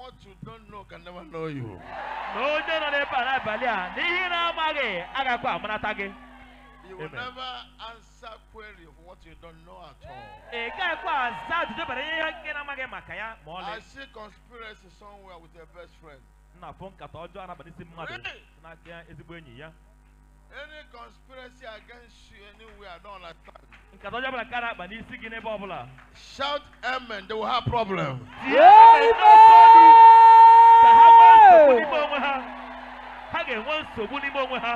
what you don't know can never know you. na onye nọ n'ebe a n'abalị a n'ihe na-amaghị agakwa amarata gị You will never answer query of what you don't know at all. ị gaghịkwa aza ajụjụ banyere ihe nke na-amaghị maka ya ma I ọlị see conspiracy somewhere with your best friend. nna fụ nkata ọjọọ na n'isi mmadụ n'aka ezigbo enyi ya Any conspiracy against you anywhere, I don't understand. nkata ọjọọ bụla nke na-akpa n'isi gị n'ebe ọbụla Shout amen, they will have problem. tie amen ka ha nwee nsogbu n'ime onwe ha ha ga-enwe nsogbu n'ime onwe ha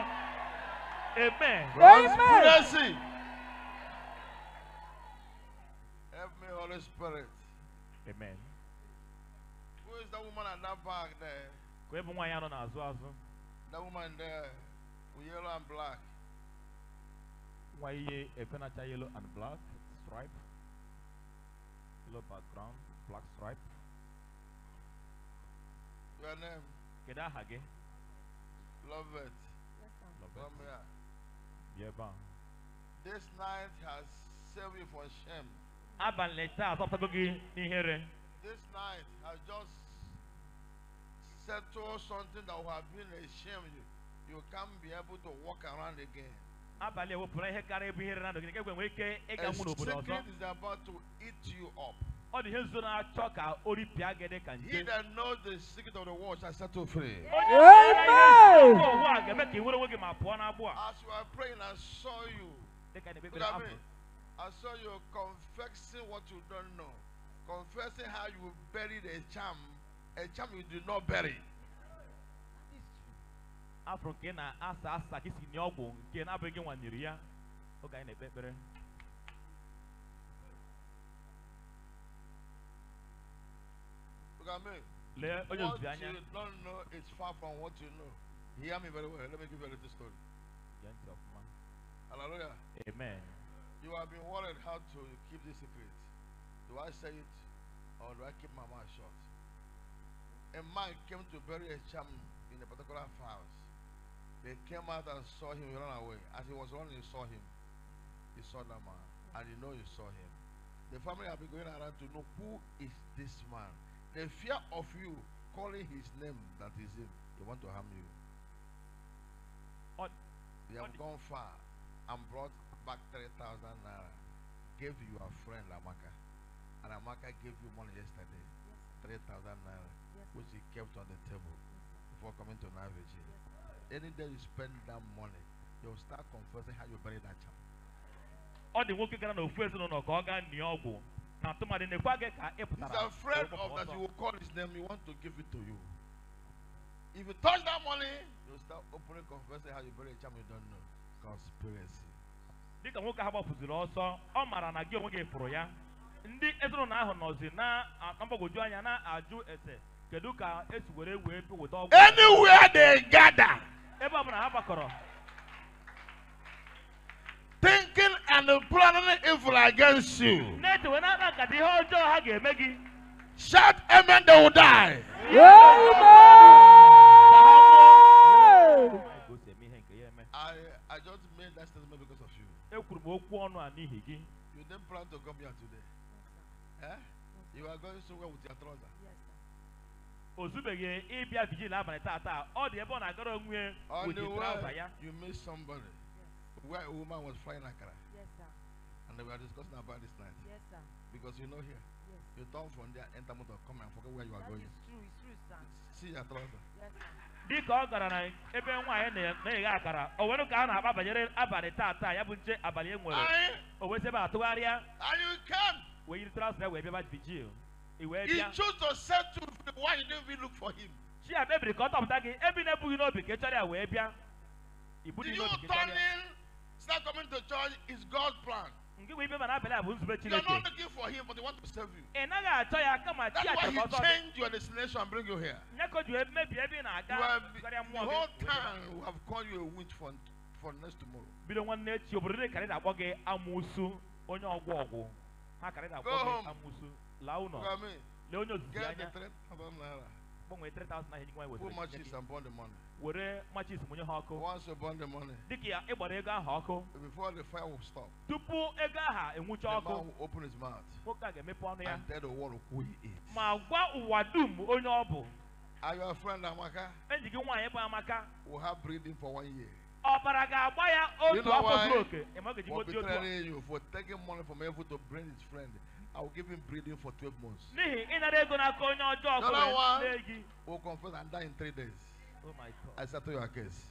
amen Conspiracy. Help me, Holy Spirit. amen Who is that woman at that back there? ka ebe nwaanyị anọ n'azụ azụ That woman there with yellow and black. nwa ihe efe nacha yellow and black stripe yellow background black stripe Your name? kedu aha gị Love it. Love Come it. here. bịa ebe a This night has saved you from shame. abalị taa azọpụtago gị n'ihere This night has just settled something that would have been a shame. You, you can't be able to walk around again. abalị ewepụrụ ihe karịa ịbụ ihere na ndụ gị nke nwere ike ịga nwụ n'obodo ọzọ is about to eat you up. ọ dị ihe nzuzo na-achọ ka o ripịa gị dị ka He nje that knows the secret of the world shall set you free. onye maara ihe nzuzo nke ụwa a ga-eme ka ị nwere onwe gị ma pụọ n'agbụ a As you are praying, I saw you. dịka na Look ekpekpere at afọ me. I saw you confessing what you don't know. Confessing how you buried a charm, a charm you did not bury. Afọ nke na-asa asa ka isi nye ọgwụ nke na-abụghị nwanyere ya oge anyị na-ekpe ekpere Look at me. lee onye What ozizi anya you don't know is far from what you know. Hear me very well. Let me give you a little story. Gee ntị ọfụma. Hallelujah. amen You have been worried how to keep this secret. Do I say it or do I keep my mouth shut? A man came to bury a charm in a particular house. They came out and saw him he ran away. As he was running, he saw him. He saw that man. And you know you saw him. The family have been going around to know who is this man. The fear of you calling his name that is him. They want to harm you. Ọ- They have What- gone far and brought back 3,000 naira. Gave you a friend, Amaka. And Amaka gave you money yesterday. 3,000 naira. Which he kept on the table before coming to Navig. Any day you spend that money, you'll start confessing how you buried that child. ọ dị nwoke gara n'ofu ezinụlọ ka ọ gaa nie ọgwụ na atụmadị na-ekwe gị ka ị He's pụtara afraid of that you will call his name, he want to give it to you. If you touch that money, you'll start opening confessing how you buried a child you don't know. Conspiracy. dịka nwoke ahụ gbapụziri ọsọ ọ maara na gị onwe gị fụrụ ya ndị ezinụlọ ahụ nọzi na na mgbagwoju anya na-ajụ ese kedu ka esi were wee weta ọgwụ Anywhere they gather, ebe ọbụla ha gbakọrọ thinking and planning evil against you. na-echewe na aka nkata ihe ọjọọ ha ga-eme gị Shout amen, they will die. I, I just made that statement because of you. ekwuru m okwu ọnụ a n'ihi gị You didn't plan to come here today. Eh? You are going somewhere with your trouser. o zubeghị ịbịa vigil abalị taa taa ọ dị ebe ọ na-agara onwe ya. you met somebody. Where a woman was frying akara. And they were discussing about this night. Because you know here, you turn from there, enter motor, come and forget where you are going. See your trouser. dị ka ọ gara na ebe nwaanyị na- na-eghe akara o were ka a na-akpa banyere abalị taa taa ya bụ nche abalị e nwere. O wee sebe atụgharịa. Wee yiri traụza ya wee bịaba vigil ìwé bia. he chose to settle with the one he didn't even look for him. ṣé àbẹ̀bìrì kan tọ̀ mọ́tàkì ebi náà ebughị n'obi ka echọrọ àwọ̀ ebia. ìbúdí n'obi ka echọrọ. the you turning start coming to church is God's plan. nke wee bịa n'abalị a bụ nzube chineke. you are not looking for him but they want to serve you. ị naghị achọ ya kama chi achọrọ that's why he changed your destination and bring you here. nyekọ ju mmebi ebe ị na-aga. the whole town will have called you a witch for for next tomorrow. bido nwanne echi obodo dị karịrị akpọ gị amụsụ onye ọgwụ ọgwụ ha karịrị akpọ gị amụsụ. Laa ụlọ Look at me. lee onye ozizi anya the 3,000 naira. gbanwee 3000 ahụ enyi wetara matches and burn the money. were machis mụnye ha ọkụ Once you burn the money, dịka ya ịgbara ego ahụ ọkụ before the fire will stop, tupu ego ahụ enwucha ọkụ man will open his mouth nwoke a ga-emepe ọnụ ya. and tell the world who he is. ma gwa ụwa dum onye ọ bụ Are your friend Amaka? Enyi gị nwaanyị bụ amaka. Will have breathing for one year? ọbara ga-agba ya otu afọ zuru oke ịma ọ ga-eji nweta otu I will give him breathing for 12 months. Another one will confess and die in three days. Oh my God. I settle your case.